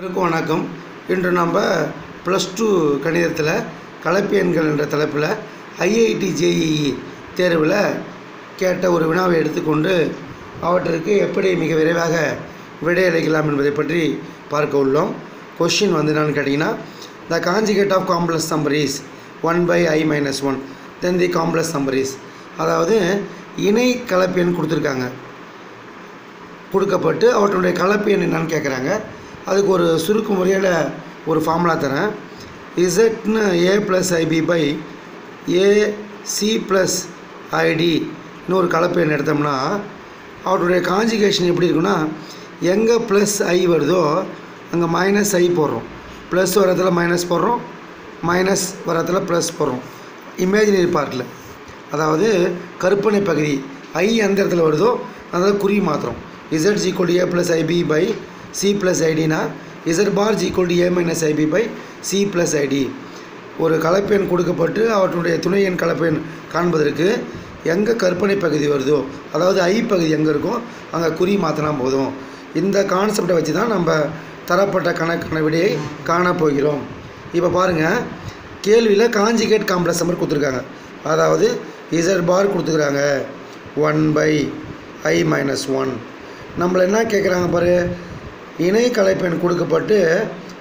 அனைவருக்கும் வணக்கம். இன்று நம்ம ப்ளஸ் டூ கணிதத்தில் கலப்பு எண்கள் என்ற தலைப்பில் ஐஐடி ஜேஇஇ தேர்வில் கேட்ட ஒரு வினாவை எடுத்துக்கொண்டு அவற்றிற்கு எப்படி மிக விரைவாக விடையளிக்கலாம் என்பதை பற்றி பார்க்க உள்ளோம். கொஷின் வந்து என்னன்னு கேட்டிங்கன்னா the conjugate of complex number is one by I minus one then the complex number is அதாவது இணை கலப்பு எண் கொடுத்துருக்காங்க. கொடுக்கப்பட்டு அவற்றுடைய கலப்பு எண் என்னன்னு கேட்குறாங்க அதுக்கு ஒரு சுருக்கு முறையில் ஒரு ஃபார்முலா தரேன். இசட்னு A plus I B by A C plus ஐடின்னு ஒரு கலப்பு எண் எடுத்தோம்னா அவருடைய காஞ்சிகேஷன் எப்படி இருக்குன்னா எங்கே ப்ளஸ் ஐ வருதோ அங்கே மைனஸ் ஐ போடுறோம். ப்ளஸ் வரத்தில் மைனஸ் போடுறோம் மைனஸ் வரத்தில் ப்ளஸ் போடுறோம். இமேஜினரி பார்ட்டில் அதாவது கற்பனை பகுதி ஐ எந்த இடத்துல வருதோ அதாவது குறி மாத்திரம் Z equal A plus I B by C plus ஐடினா Z bar equal A minus I B by C plus I D ஒரு கலப்பெண் கொடுக்கப்பட்டு அவற்றுடைய துணை எண் கலப்பெண் காண்பதற்கு எங்கே கற்பனை பகுதி வருதோ அதாவது ஐ பகுதி எங்கே இருக்கோ அங்கே குறி மாற்றினா போதும். இந்த கான்செப்டை வச்சு தான் நம்ம தரப்பட்ட கணக்கான விடையை காணப்போகிறோம் இப்போ பாருங்கள் கேள்வியில் காஞ்சிகேட் காம்ப்ளெக்ஸ் நம்பர் கொடுத்துருக்காங்க. அதாவது இசட் பார் கொடுத்துருக்காங்க one by I minus one நம்மளை என்ன கேட்குறாங்க பாரு? இணை கலைப்பெண் கொடுக்கப்பட்டு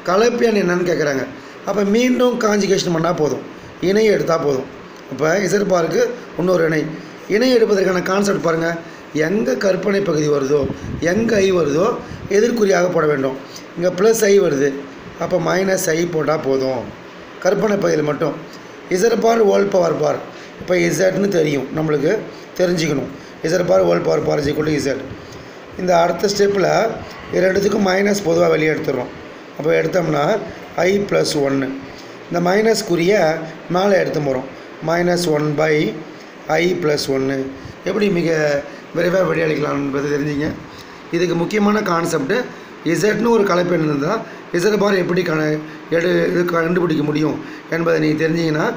கலைப்பெண் என்னன்னு கேட்குறாங்க அப்போ மீண்டும் காஞ்சிகேஷன் பண்ணால் போதும். இணை எடுத்தால் போதும். இப்போ இசைப்பாருக்கு இன்னொரு இணை. இணை எடுப்பதற்கான கான்செப்ட் பாருங்கள் எங்கே கற்பனை பகுதி வருதோ எங்கே ஐ வருதோ எதிர்குறியாக போட வேண்டும். இங்கே ப்ளஸ் ஐ வருது. அப்போ மைனஸ் ஐ போட்டால் போதும். கற்பனை பகுதியில் மட்டும். Z bar whole power bar. இப்போ இசட்னு தெரியும். நம்மளுக்கு தெரிஞ்சுக்கணும். இசைப்பார் பார் ஓல் பவர் பார் ஜிக்குள்ள இசட் இந்த அடுத்த ஸ்டெப்பில் ரெண்டுத்துக்கும் மைனஸ் பொதுவாக வெளியே எடுத்துடுறோம். அப்போ எடுத்தோம்னா ஐ ப்ளஸ் ஒன்று இந்த மைனஸ் குறிய மேலே எடுத்து போகிறோம் minus one by I plus ஒன்று எப்படி மிக விரைவாக வெளியளிக்கலாம் என்பதை தெரிஞ்சிங்க. இதுக்கு முக்கியமான கான்செப்ட்டு இசட்னு ஒரு கலப்பெண் இருந்தால் இசட் பார் எப்படி கண எடு இது கண்டுபிடிக்க முடியும் என்பதை நீங்கள் தெரிஞ்சிங்கன்னா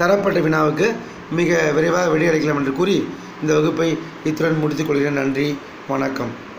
தரப்பட்ட வினாவுக்கு மிக விரைவாக வெளியளிக்கலாம் என்று கூறி இந்த வகுப்பை இத்துடன் முடித்துக் கொள்கிறேன். நன்றி. வணக்கம்.